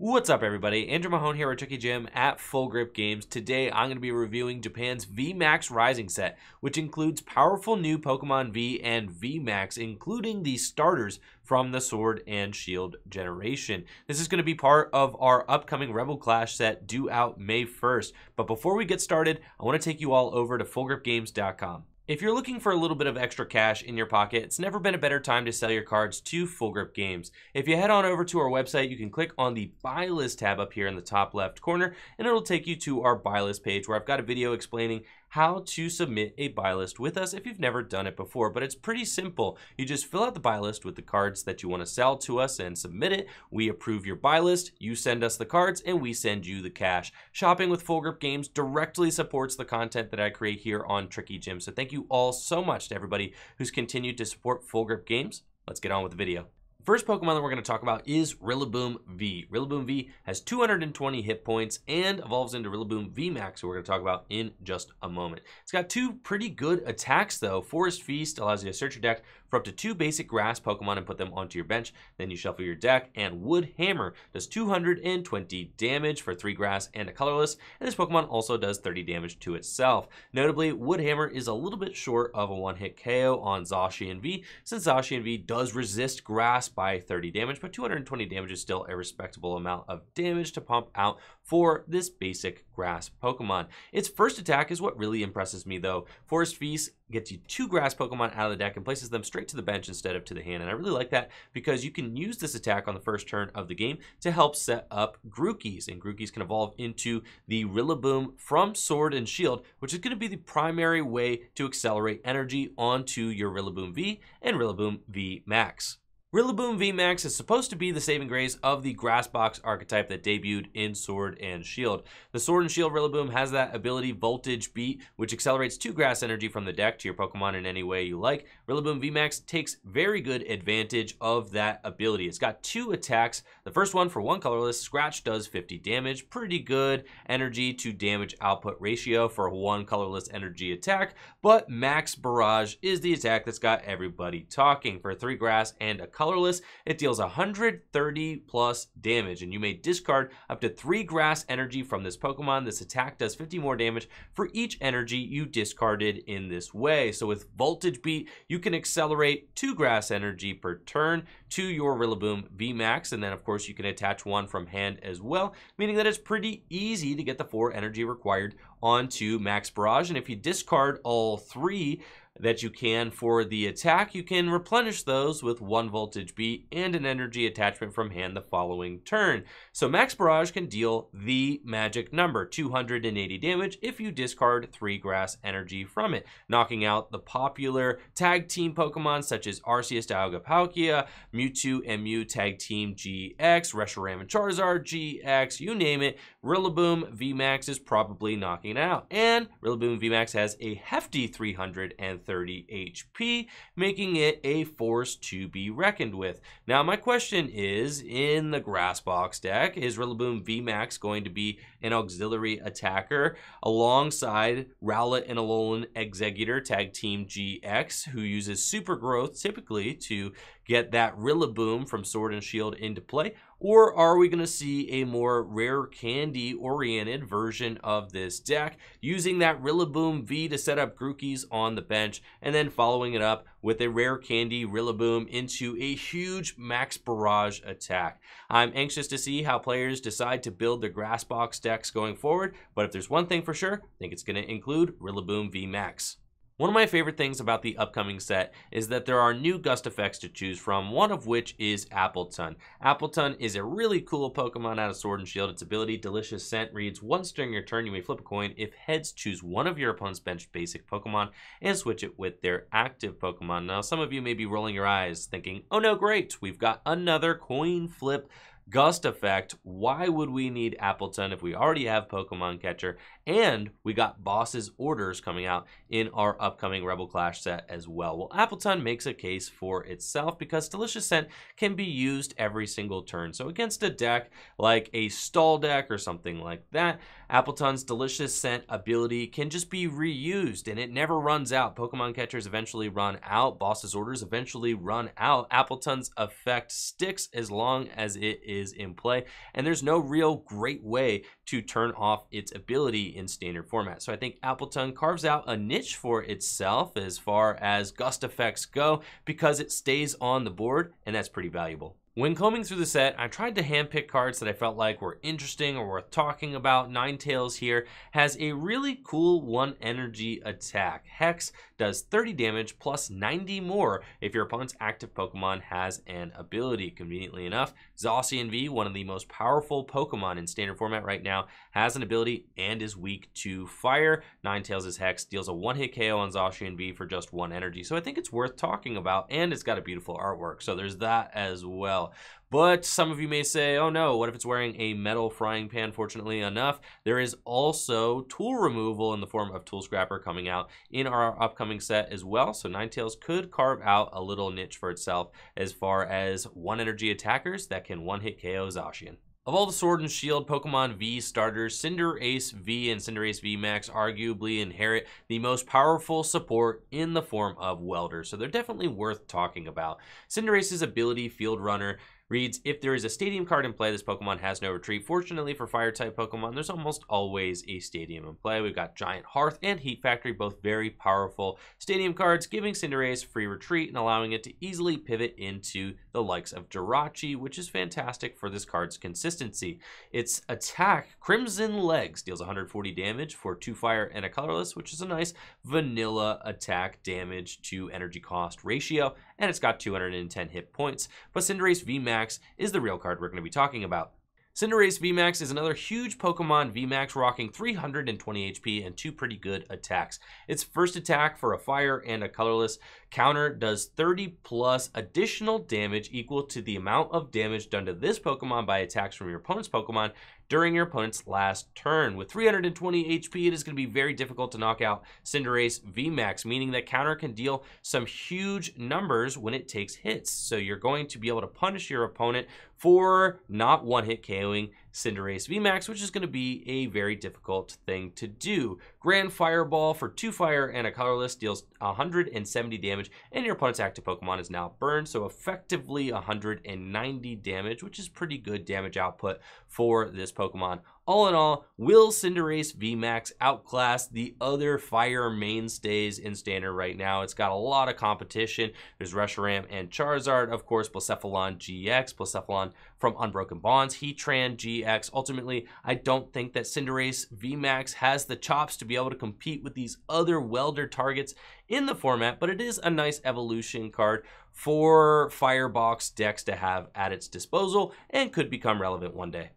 What's up, everybody? Andrew Mahone here at Tricky Gym at Full Grip Games. Today, I'm going to be reviewing Japan's VMAX Rising set, which includes powerful new Pokemon V and VMAX, including the starters from the Sword and Shield generation. This is going to be part of our upcoming Rebel Clash set due out May 1st. But before we get started, I want to take you all over to FullGripGames.com. If you're looking for a little bit of extra cash in your pocket, it's never been a better time to sell your cards to Full Grip Games. If you head on over to our website, you can click on the Buy List tab up here in the top left corner, and it'll take you to our Buy List page where I've got a video explaining how to submit a buy list with us if you've never done it before. But it's pretty simple. You just fill out the buy list with the cards that you want to sell to us and submit it. We approve your buy list, you send us the cards, and we send you the cash. Shopping with Full Grip Games directly supports the content that I create here on Tricky Gym. So thank you all so much to everybody who's continued to support Full Grip Games. Let's get on with the video. First Pokemon that we're going to talk about is Rillaboom V. Rillaboom V has 220 hit points and evolves into Rillaboom V Max, who we're going to talk about in just a moment. It's got two pretty good attacks, though. Forest Feast allows you to search your deck for up to two basic grass Pokemon and put them onto your bench. Then you shuffle your deck, and Wood Hammer does 220 damage for three grass and a colorless, and this Pokemon also does 30 damage to itself. Notably, Wood Hammer is a little bit short of a one-hit KO on Zacian V, since Zacian V does resist grass by 30 damage, but 220 damage is still a respectable amount of damage to pump out for this basic grass Pokemon. Its first attack is what really impresses me though. Forest Feast gets you two grass Pokemon out of the deck and places them straight to the bench instead of to the hand. And I really like that because you can use this attack on the first turn of the game to help set up Grookey's. And Grookey's can evolve into the Rillaboom from Sword and Shield, which is going to be the primary way to accelerate energy onto your Rillaboom V and Rillaboom V Max. Rillaboom VMAX is supposed to be the saving grace of the Grass Box archetype that debuted in Sword and Shield. The Sword and Shield Rillaboom has that ability Voltage Beat, which accelerates two grass energy from the deck to your Pokemon in any way you like. Rillaboom VMAX takes very good advantage of that ability. It's got two attacks. The first one for one colorless, Scratch does 50 damage. Pretty good energy to damage output ratio for one colorless energy attack, but Max Barrage is the attack that's got everybody talking. For three grass and a colorless, it deals 130 plus damage, and you may discard up to three grass energy from this Pokemon. This attack does 50 more damage for each energy you discarded in this way. So with Voltage Beat, you can accelerate two grass energy per turn to your Rillaboom VMAX, and then of course you can attach one from hand as well, meaning that it's pretty easy to get the four energy required onto Max Barrage. And if you discard all three that you can for the attack, you can replenish those with one voltage beat and an energy attachment from hand the following turn. So Max Barrage can deal the magic number, 280 damage, if you discard three grass energy from it, knocking out the popular tag team Pokemon such as Arceus, Dialga, Palkia, Mewtwo, and Mew Tag Team GX, Reshiram and Charizard GX, you name it, Rillaboom VMAX is probably knocking it out. And Rillaboom VMAX has a hefty 330 HP, making it a force to be reckoned with. Now, my question is, in the Grass Box deck, is Rillaboom VMAX going to be an auxiliary attacker alongside Rowlet and Alolan Exeggutor Tag Team GX, who uses Super Growth typically to get that Rillaboom from Sword and Shield into play? Or are we going to see a more rare candy oriented version of this deck using that Rillaboom V to set up Grookey's on the bench and then following it up with a rare candy Rillaboom into a huge max barrage attack? I'm anxious to see how players decide to build their grass box decks going forward, but if there's one thing for sure, I think it's going to include Rillaboom V Max. One of my favorite things about the upcoming set is that there are new gust effects to choose from, one of which is Appletun. Appletun is a really cool Pokemon out of Sword and Shield. Its ability, Delicious Scent, reads, once during your turn you may flip a coin. If heads, choose one of your opponent's bench basic Pokemon and switch it with their active Pokemon. Now, some of you may be rolling your eyes thinking, oh no, great, we've got another coin flip Gust Effect, why would we need Appletun if we already have Pokemon Catcher? And we got Boss's Orders coming out in our upcoming Rebel Clash set as well. Well, Appletun makes a case for itself because Delicious Scent can be used every single turn. So against a deck like a stall deck or something like that, Appletun's Delicious Scent ability can just be reused and it never runs out. Pokemon Catchers eventually run out. Boss's Orders eventually run out. Appletun's effect sticks as long as it is is in play, and there's no real great way to turn off its ability in standard format. So I think Appletun carves out a niche for itself as far as gust effects go because it stays on the board, and that's pretty valuable. When combing through the set, I tried to handpick cards that I felt like were interesting or worth talking about. Ninetales here has a really cool one energy attack. Hex does 30 damage plus 90 more if your opponent's active Pokemon has an ability. Conveniently enough, Zacian V, one of the most powerful Pokemon in standard format right now, has an ability and is weak to fire. Nine Ninetales' Hex deals a one-hit KO on Zacian V for just one energy, so I think it's worth talking about, and it's got a beautiful artwork, so there's that as well. But some of you may say, oh no, what if it's wearing a metal frying pan? Fortunately enough, there is also tool removal in the form of Tool Scrapper coming out in our upcoming set as well. So Ninetales could carve out a little niche for itself as far as one energy attackers that can one hit KO Zacian. Of all the Sword and Shield Pokemon V starters, Cinderace V and Cinderace V Max arguably inherit the most powerful support in the form of Welder, so they're definitely worth talking about. Cinderace's ability, Field Runner, reads, if there is a stadium card in play, this Pokemon has no retreat. Fortunately for fire type Pokemon, there's almost always a stadium in play. We've got Giant Hearth and Heat Factory, both very powerful stadium cards, giving Cinderace free retreat and allowing it to easily pivot into the likes of Jirachi, which is fantastic for this card's consistency. Its attack, Crimson Legs, deals 140 damage for two fire and a colorless, which is a nice vanilla attack damage to energy cost ratio, and it's got 210 hit points. But Cinderace VMAX is the real card we're going to be talking about. Cinderace VMAX is another huge Pokemon VMAX rocking 320 HP and two pretty good attacks. Its first attack for a fire and a colorless counter does 30 plus additional damage equal to the amount of damage done to this Pokemon by attacks from your opponent's Pokemon during your opponent's last turn. With 320 HP, it is going to be very difficult to knock out Cinderace VMAX, meaning that counter can deal some huge numbers when it takes hits. So you're going to be able to punish your opponent for not one-hit KOing Cinderace VMAX, which is going to be a very difficult thing to do. Grand Fireball for 2 fire and a colorless deals 170 damage, and your opponent's active Pokemon is now burned, so effectively 190 damage, which is pretty good damage output for this Pokemon. All in all, will Cinderace VMAX outclass the other fire mainstays in Standard right now? It's got a lot of competition. There's Reshiram and Charizard, of course, Blacephalon GX, Blacephalon from Unbroken Bonds, Heatran GX. Ultimately, I don't think that Cinderace VMAX has the chops to be able to compete with these other welder targets in the format, but it is a nice evolution card for Firebox decks to have at its disposal and could become relevant one day.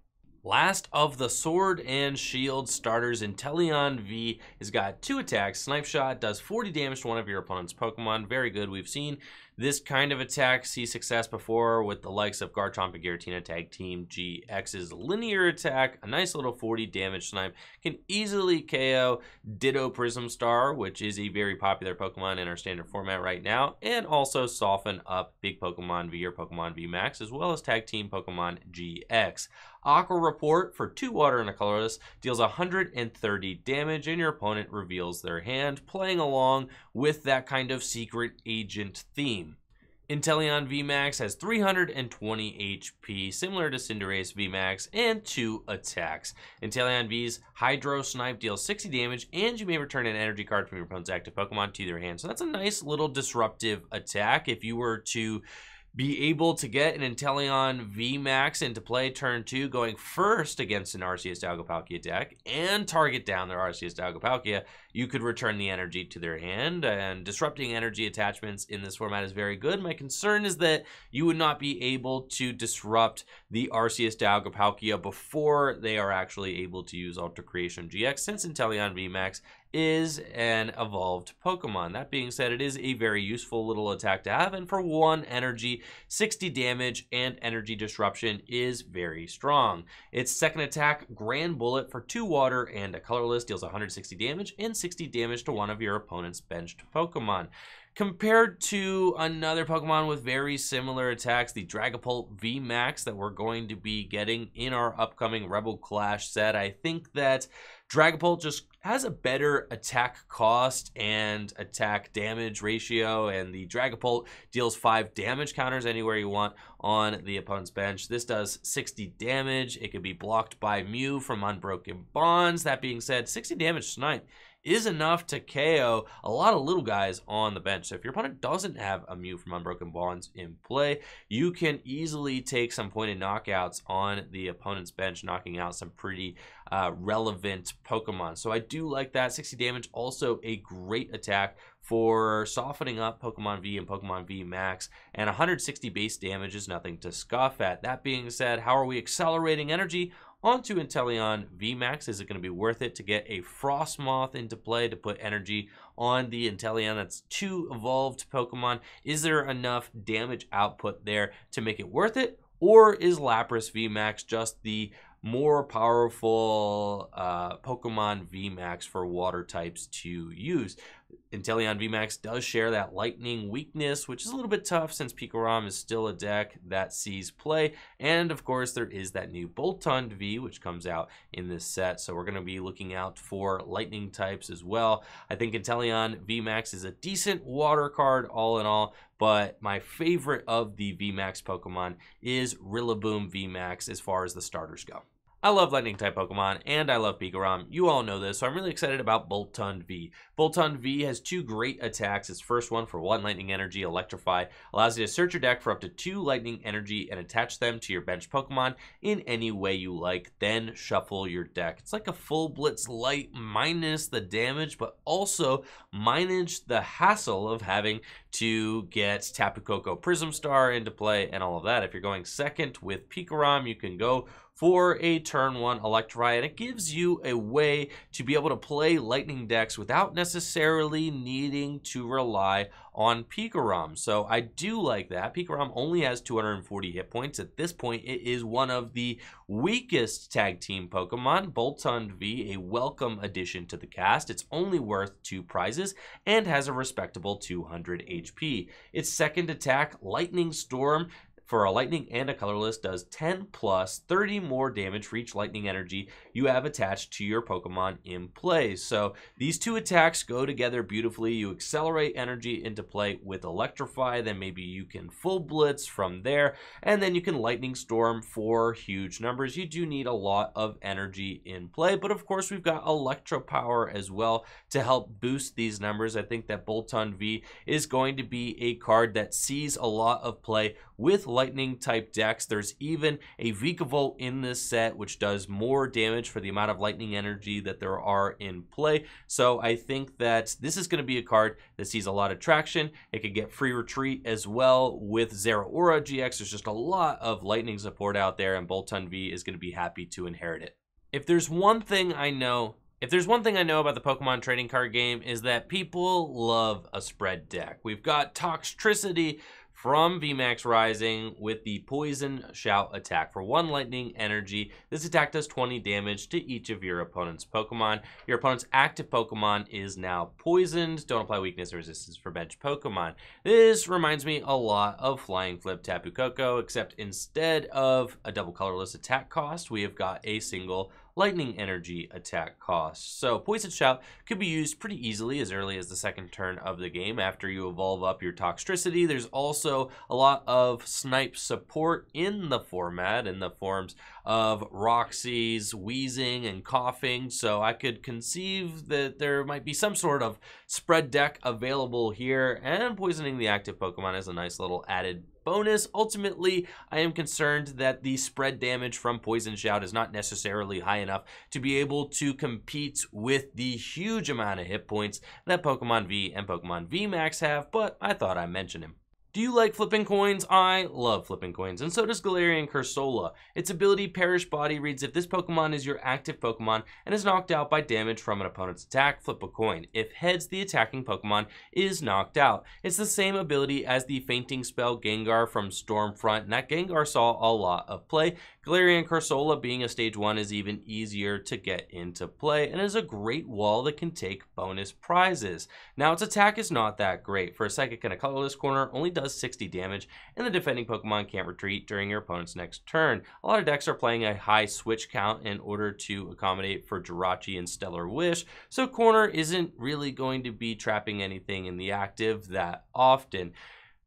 Last of the Sword and Shield starters, Inteleon V has got two attacks. Snipe Shot does 40 damage to one of your opponent's Pokemon. Very good. We've seen this kind of attack see success before with the likes of Garchomp and Giratina Tag Team GX's linear attack. A nice little 40 damage snipe can easily KO Ditto Prism Star, which is a very popular Pokemon in our standard format right now, and also soften up Big Pokemon V or Pokemon V Max, as well as Tag Team Pokemon GX. Aqua Report for two water and a colorless deals 130 damage and your opponent reveals their hand, playing along with that kind of secret agent theme. Inteleon VMAX has 320 HP, similar to Cinderace VMAX, and two attacks. Inteleon V's Hydro Snipe deals 60 damage, and you may return an energy card from your opponent's active Pokemon to their hand. So that's a nice little disruptive attack. If you were to be able to get an Inteleon VMAX into play turn two, going first against an Arceus Dialga Palkia deck, and target down their Arceus Dialga Palkia, you could return the energy to their hand. And disrupting energy attachments in this format is very good. My concern is that you would not be able to disrupt the Arceus Dialga Palkia before they are actually able to use Ultra Creation GX, since Inteleon VMAX is an evolved Pokemon. That being said, it is a very useful little attack to have, and for one energy, 60 damage and energy disruption is very strong. Its second attack, Grand Bullet, for two water and a colorless, deals 160 damage and 60 damage to one of your opponent's benched Pokemon. compared to another Pokemon with very similar attacks, the Dragapult VMAX that we're going to be getting in our upcoming Rebel Clash set. I think that Dragapult just has a better attack cost and attack damage ratio, and the Dragapult deals 5 damage counters anywhere you want on the opponent's bench. This does 60 damage. It can be blocked by Mew from Unbroken Bonds. That being said, 60 damage tonight is enough to KO a lot of little guys on the bench. So if your opponent doesn't have a Mew from Unbroken Bonds in play, you can easily take some pointed knockouts on the opponent's bench, knocking out some pretty uh, relevant Pokemon. So I do like that. 60 damage, also a great attack for softening up Pokemon V and Pokemon V Max, and 160 base damage is nothing to scoff at. That being said, how are we accelerating energy? Onto Inteleon VMAX. Is it going to be worth it to get a Frosmoth into play to put energy on the Inteleon? That's two evolved Pokemon. Is there enough damage output there to make it worth it? Or is Lapras VMAX just the more powerful uh, Pokemon VMAX for water types to use. Inteleon VMAX does share that lightning weakness, which is a little bit tough since Pikarom is still a deck that sees play. And of course, there is that new Boltund V, which comes out in this set. So we're going to be looking out for lightning types as well. I think Inteleon VMAX is a decent water card all in all, but my favorite of the VMAX Pokemon is Rillaboom VMAX as far as the starters go. I love lightning type Pokemon and I love Pikarom. You all know this, so I'm really excited about Boltund V. Boltund V has two great attacks. Its first one for one lightning energy, Electrify, allows you to search your deck for up to two lightning energy and attach them to your bench Pokemon in any way you like, then shuffle your deck. It's like a full Blitz Light minus the damage, but also minus the hassle of having to get Tapu Koko Prism Star into play and all of that. If you're going second with Pikarom, you can go for a turn one Electri, and it gives you a way to be able to play Lightning decks without necessarily needing to rely on Pikarom. So I do like that. Pikarom only has 240 hit points. At this point, it is one of the weakest tag team Pokemon. Boltund V, a welcome addition to the cast. It's only worth two prizes and has a respectable 200 HP. Its second attack, Lightning Storm, for a lightning and a colorless does 10 plus 30 more damage for each lightning energy you have attached to your Pokemon in play. So these two attacks go together beautifully. You accelerate energy into play with Electrify, then maybe you can full blitz from there, and then you can lightning storm for huge numbers. You do need a lot of energy in play, but of course we've got Electro Power as well to help boost these numbers. I think that Boltund V is going to be a card that sees a lot of play with lightning type decks. There's even a Vikavolt in this set, which does more damage for the amount of lightning energy that there are in play. So I think that this is going to be a card that sees a lot of traction. It could get free retreat as well with Zeraora GX. There's just a lot of lightning support out there, and Boltund V is going to be happy to inherit it. If there's one thing I know if there's one thing I know about the Pokemon trading card game is that people love a spread deck. We've got Toxtricity, from VMAX Rising with the Poison Shout attack. For one lightning energy, this attack does 20 damage to each of your opponent's Pokemon. Your opponent's active Pokemon is now poisoned. Don't apply weakness or resistance for bench Pokemon. This reminds me a lot of Flying Flip Tapu Koko, except instead of a double colorless attack cost, we have got a single lightning energy attack cost. So Poison Shout could be used pretty easily as early as the second turn of the game after you evolve up your Toxtricity. There's also a lot of snipe support in the format in the forms of Roxy's Weezing and Koffing. So I could conceive that there might be some sort of spread deck available here and poisoning the active Pokemon is a nice little added bonus. Ultimately, I am concerned that the spread damage from Poison Shout is not necessarily high enough to be able to compete with the huge amount of hit points that Pokemon V and Pokemon V Max have, but I thought I'd mention him. Do you like flipping coins? I love flipping coins, and so does Galarian Cursola. Its ability Perish Body reads if this Pokemon is your active Pokemon and is knocked out by damage from an opponent's attack, flip a coin. If heads, the attacking Pokemon is knocked out. It's the same ability as the fainting spell Gengar from Stormfront, and that Gengar saw a lot of play. Galarian Cursola being a stage 1 is even easier to get into play and is a great wall that can take bonus prizes. Now its attack is not that great. For a Psychic and a Colorless corner, only 60 damage, and the defending Pokemon can't retreat during your opponent's next turn. A lot of decks are playing a high switch count in order to accommodate for Jirachi and Stellar Wish, so corner isn't really going to be trapping anything in the active that often.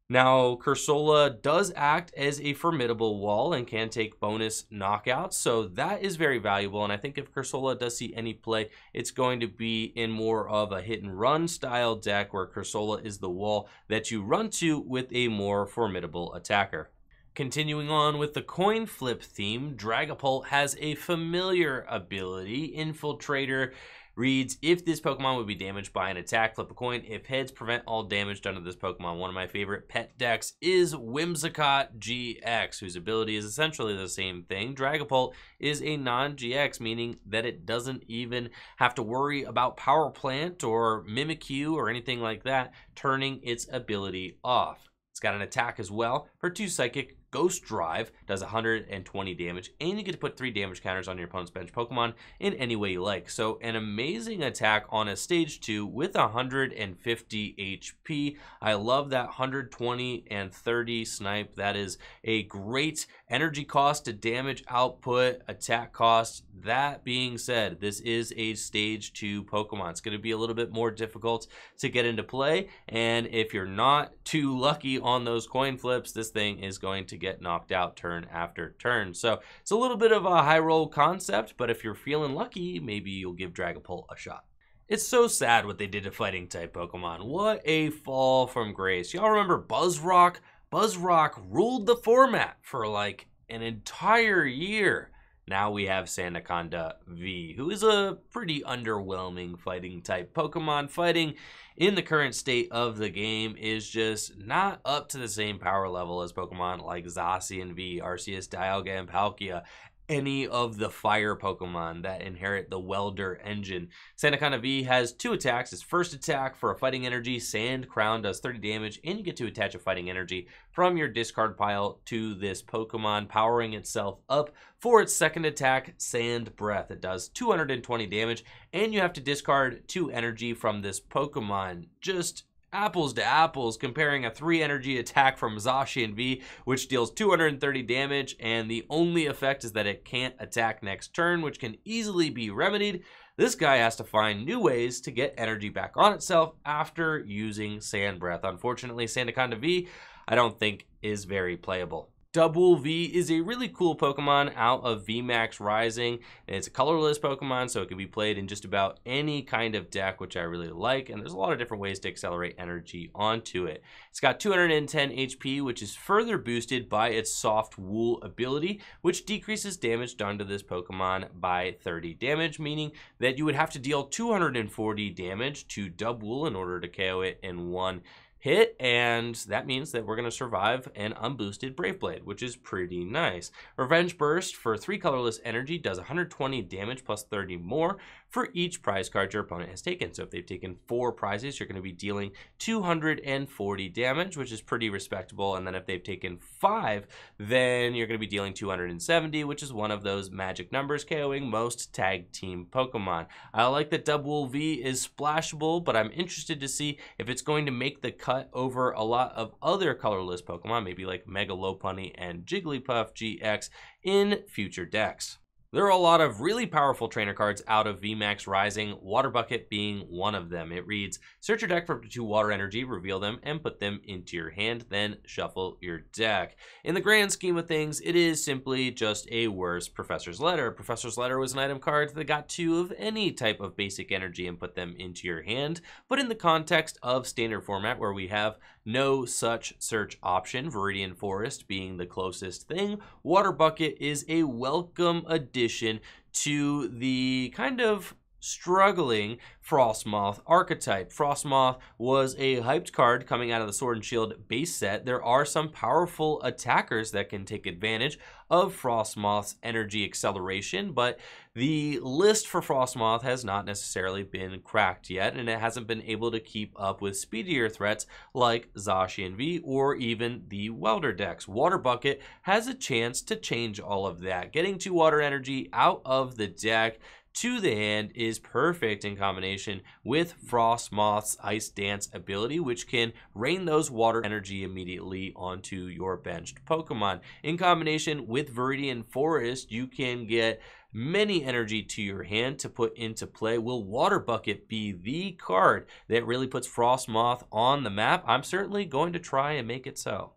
Now, Cursola does act as a formidable wall and can take bonus knockouts, so that is very valuable. And I think if Cursola does see any play, it's going to be in more of a hit and run style deck where Cursola is the wall that you run to with a more formidable attacker. Continuing on with the coin flip theme, Dragapult has a familiar ability, Infiltrator reads if this Pokemon would be damaged by an attack, flip a coin. If heads, prevent all damage done to this Pokemon. One of my favorite pet decks is Whimsicott GX, whose ability is essentially the same thing. Dragapult is a non-GX, meaning that it doesn't even have to worry about Power Plant or Mimikyu or anything like that turning its ability off. It's got an attack as well for two Psychic, Ghost Drive does 120 damage, and you get to put three damage counters on your opponent's bench Pokemon in any way you like. So an amazing attack on a stage 2 with 150 HP. I love that 120 and 30 snipe. That is a great energy cost to damage output, attack cost. That being said, this is a stage 2 Pokemon. It's going to be a little bit more difficult to get into play, and if you're not too lucky on those coin flips, this thing is going to get get knocked out turn after turn. So it's a little bit of a high roll concept, but if you're feeling lucky, maybe you'll give Dragapult a shot. It's so sad what they did to fighting type Pokemon. What a fall from grace. Y'all remember Buzzrock? Buzzrock ruled the format for like an entire year. Now we have Sandaconda V, who is a pretty underwhelming fighting type Pokemon. Fighting in the current state of the game is just not up to the same power level as Pokemon like Zacian V, Arceus, Dialga, and Palkia any of the fire Pokemon that inherit the Welder engine. Sandaconda V has two attacks. Its first attack for a fighting energy, Sand Crown does 30 damage, and you get to attach a fighting energy from your discard pile to this Pokemon, powering itself up for its second attack, Sand Breath. It does 220 damage, and you have to discard two energy from this Pokemon. Just apples to apples, comparing a 3 energy attack from Zacian V, which deals 230 damage, and the only effect is that it can't attack next turn, which can easily be remedied. This guy has to find new ways to get energy back on itself after using Sand Breath. Unfortunately, Sandaconda V, I don't think is very playable. Dubwool V is a really cool Pokemon out of VMAX Rising. It's a colorless Pokemon, so it can be played in just about any kind of deck, which I really like. And there's a lot of different ways to accelerate energy onto it. It's got 210 HP, which is further boosted by its Soft Wool ability, which decreases damage done to this Pokemon by 30 damage, meaning that you would have to deal 240 damage to Dubwool in order to KO it in one hit, and that means that we're going to survive an unboosted Brave Blade, which is pretty nice. Revenge Burst for 3 colorless energy does 120 damage plus 30 more for each prize card your opponent has taken. So if they've taken 4 prizes, you're going to be dealing 240 damage, which is pretty respectable. And then if they've taken 5, then you're going to be dealing 270, which is one of those magic numbers KOing most tag team Pokemon. I like that Dubwool V is splashable, but I'm interested to see if it's going to make the cut cut over a lot of other colorless Pokemon, maybe like Mega Lopunny and Jigglypuff GX in future decks. There are a lot of really powerful trainer cards out of VMAX Rising, Water Bucket being one of them. It reads, search your deck for up to two water energy, reveal them, and put them into your hand, then shuffle your deck. In the grand scheme of things, it is simply just a worse Professor's Letter. Professor's Letter was an item card that got two of any type of basic energy and put them into your hand, but in the context of standard format where we have no such search option, Viridian Forest being the closest thing, Water Bucket is a welcome addition addition to the kind of struggling Frosmoth archetype. Frosmoth was a hyped card coming out of the Sword and Shield base set. There are some powerful attackers that can take advantage of Frosmoth's energy acceleration, but the list for Frosmoth has not necessarily been cracked yet, and it hasn't been able to keep up with speedier threats like Zacian V or even the Welder decks. Water Bucket has a chance to change all of that. Getting two water energy out of the deck to the hand is perfect in combination with Frosmoth's Ice Dance ability, which can rain those water energy immediately onto your benched Pokemon. In combination with Viridian Forest, you can get many energy to your hand to put into play. Will Water Bucket be the card that really puts Frosmoth on the map? I'm certainly going to try and make it so.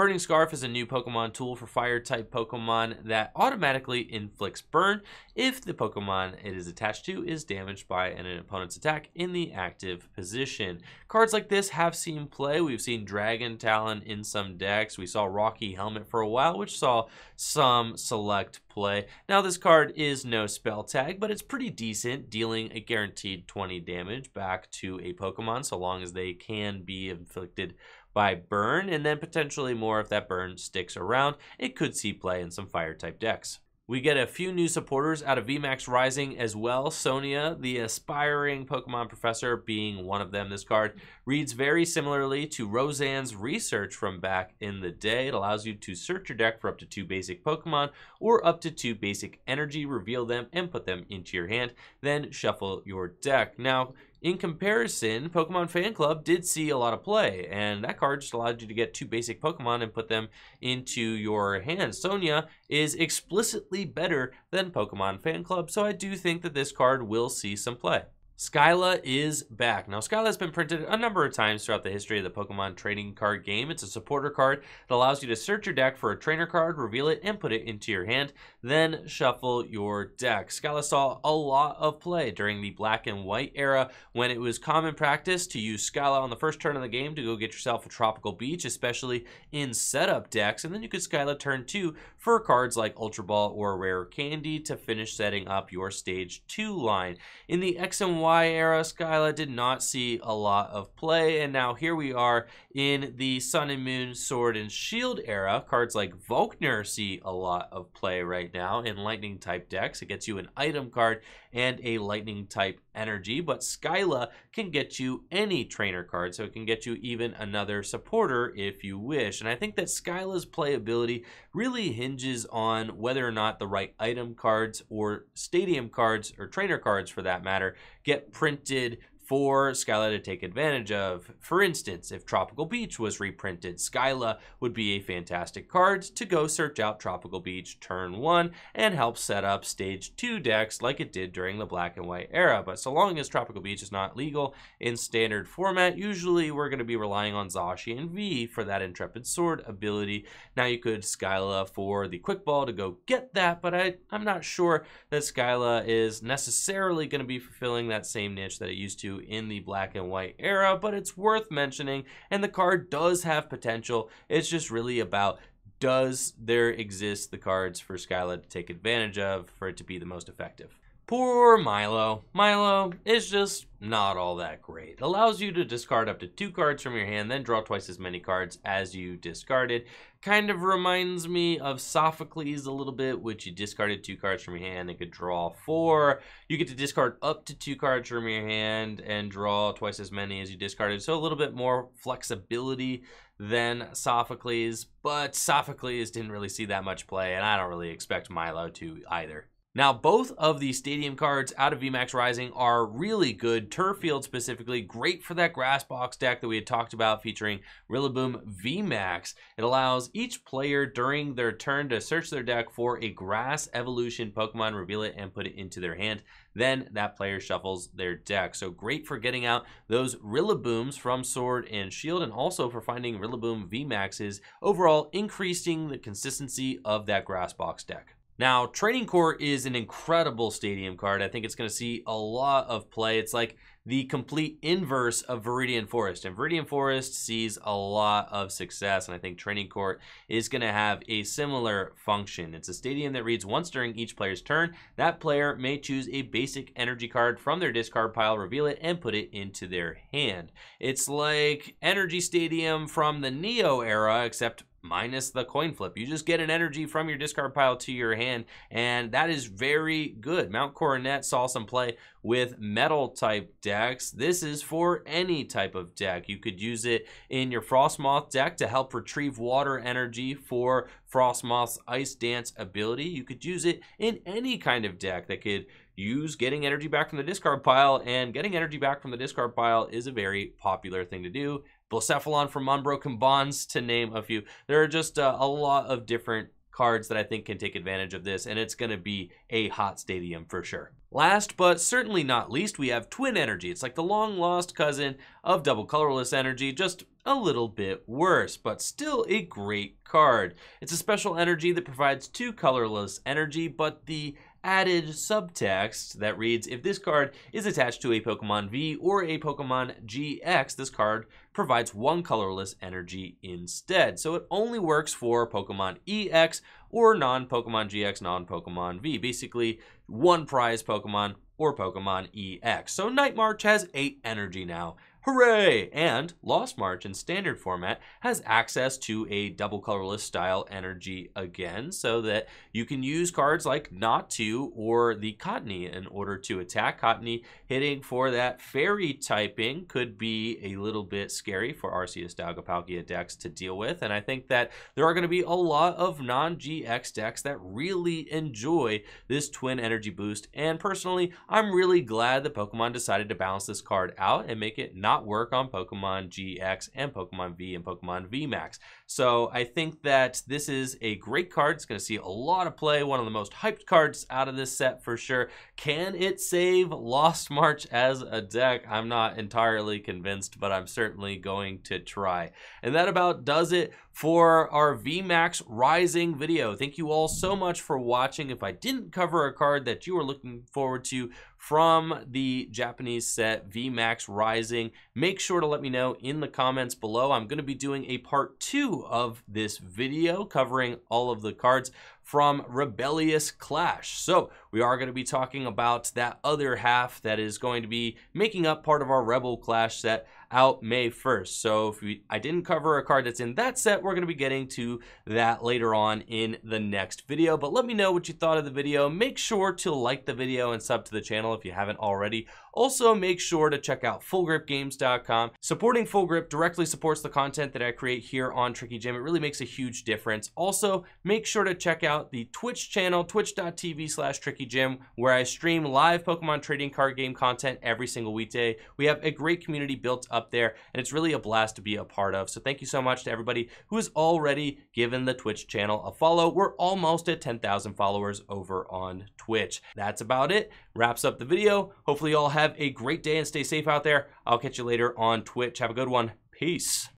Burning Scarf is a new Pokemon tool for fire type Pokemon that automatically inflicts burn if the Pokemon it is attached to is damaged by an opponent's attack in the active position. Cards like this have seen play. We've seen Dragon Talon in some decks. We saw Rocky Helmet for a while, which saw some select play. Now, this card is no spell tag, but it's pretty decent, dealing a guaranteed 20 damage back to a Pokemon so long as they can be inflicted by burn, and then potentially more if that burn sticks around. It could see play in some fire type decks. We get a few new supporters out of VMAX Rising as well. Sonia, the aspiring Pokemon professor, being one of them. This card reads very similarly to Roseanne's research from back in the day. It allows you to search your deck for up to two basic Pokemon or up to two basic energy, reveal them, and put them into your hand. Then shuffle your deck. Now, in comparison, Pokemon Fan Club did see a lot of play, and that card just allowed you to get two basic Pokemon and put them into your hand. Sonia is explicitly better than Pokemon Fan Club, so I do think that this card will see some play. Skyla is back. Now, Skyla has been printed a number of times throughout the history of the Pokemon trading card game. It's a supporter card that allows you to search your deck for a trainer card, reveal it, and put it into your hand, then shuffle your deck. Skyla saw a lot of play during the black and white era when it was common practice to use Skyla on the first turn of the game to go get yourself a Tropical Beach, especially in setup decks, and then you could Skyla turn two for cards like Ultra Ball or Rare Candy to finish setting up your stage two line. In the X and Y Y era, Skyla did not see a lot of play, and now here we are in the Sun and Moon Sword and Shield era. Cards like Volkner see a lot of play right now in Lightning type decks. It gets you an item card and a Lightning type energy, but Skyla can get you any trainer card, so it can get you even another supporter if you wish. And I think that Skyla's playability really hinges on whether or not the right item cards or stadium cards or trainer cards for that matter get printed for Skyla to take advantage of. For instance, if Tropical Beach was reprinted, Skyla would be a fantastic card to go search out Tropical Beach turn 1 and help set up stage 2 decks like it did during the black and white era. But so long as Tropical Beach is not legal in standard format, usually we're going to be relying on Zacian V for that Intrepid Sword ability. Now you could Skyla for the Quick Ball to go get that, but I, I'm not sure that Skyla is necessarily going to be fulfilling that same niche that it used to in the black and white era, but it's worth mentioning, and the card does have potential. It's just really about does there exist the cards for Skyla to take advantage of for it to be the most effective. Poor Milo. Milo is just not all that great. Allows you to discard up to two cards from your hand, then draw twice as many cards as you discarded. Kind of reminds me of Sophocles a little bit, which you discarded two cards from your hand and could draw four. You get to discard up to two cards from your hand and draw twice as many as you discarded. So a little bit more flexibility than Sophocles, but Sophocles didn't really see that much play, and I don't really expect Milo to either. Now, both of the stadium cards out of VMAX Rising are really good. Turf Field specifically, great for that grass box deck that we had talked about featuring Rillaboom VMAX. It allows each player during their turn to search their deck for a grass evolution Pokemon, reveal it, and put it into their hand. Then that player shuffles their deck. So great for getting out those Rillabooms from Sword and Shield, and also for finding Rillaboom VMAXs, overall increasing the consistency of that grass box deck. Now, Training Court is an incredible stadium card. I think it's going to see a lot of play. It's like the complete inverse of Viridian Forest. And Viridian Forest sees a lot of success, and I think Training Court is going to have a similar function. It's a stadium that reads once during each player's turn. That player may choose a basic energy card from their discard pile, reveal it, and put it into their hand. It's like Energy Stadium from the Neo era, except minus the coin flip. You just get an energy from your discard pile to your hand, and that is very good. Mount Coronet saw some play with metal type decks. This is for any type of deck. You could use it in your Frosmoth deck to help retrieve water energy for Frosmoth's Ice Dance ability. You could use it in any kind of deck that could use getting energy back from the discard pile, and getting energy back from the discard pile is a very popular thing to do. Blacephalon from Unbroken Bonds, to name a few. There are just uh, a lot of different cards that I think can take advantage of this, and it's going to be a hot stadium for sure. Last but certainly not least, we have Twin Energy. It's like the long lost cousin of Double Colorless Energy, just a little bit worse, but still a great card. It's a special energy that provides two colorless energy, but the added subtext that reads, if this card is attached to a Pokemon V or a Pokemon GX, this card provides one colorless energy instead. So it only works for Pokemon EX or non-Pokemon GX, non-Pokemon V. Basically, one prize Pokemon or Pokemon EX. So Night March has 8 energy now, Hooray! And Lost March in standard format has access to a double colorless style energy again, so that you can use cards like Natu or the Cottonee in order to attack. Cottonee hitting for that fairy typing could be a little bit scary for Arceus Dialga Palkia decks to deal with, and I think that there are going to be a lot of non-GX decks that really enjoy this twin energy boost, and personally, I'm really glad that Pokemon decided to balance this card out and make it not not work on Pokemon GX and Pokemon V and Pokemon VMAX. So I think that this is a great card. It's going to see a lot of play. One of the most hyped cards out of this set for sure. Can it save Lost March as a deck? I'm not entirely convinced, but I'm certainly going to try. And that about does it for our VMAX Rising video. Thank you all so much for watching. If I didn't cover a card that you are looking forward to from the Japanese set VMAX Rising, make sure to let me know in the comments below. I'm going to be doing a part two of this video covering all of the cards from Rebellious Clash. So we are going to be talking about that other half that is going to be making up part of our Rebel Clash set out May 1st. So if we, I didn't cover a card that's in that set, we're going to be getting to that later on in the next video. But let me know what you thought of the video. Make sure to like the video and sub to the channel if you haven't already. Also, make sure to check out FullGripGames.com. Supporting Full Grip directly supports the content that I create here on Tricky Gym. It really makes a huge difference. Also, make sure to check out the Twitch channel, twitch.tv slash Tricky Gym, where I stream live Pokemon trading card game content every single weekday. We have a great community built up there, and it's really a blast to be a part of. So thank you so much to everybody who has already given the Twitch channel a follow. We're almost at 10,000 followers over on Twitch. That's about it. Wraps up the video. Hopefully you all have a great day and stay safe out there. I'll catch you later on Twitch. Have a good one. Peace.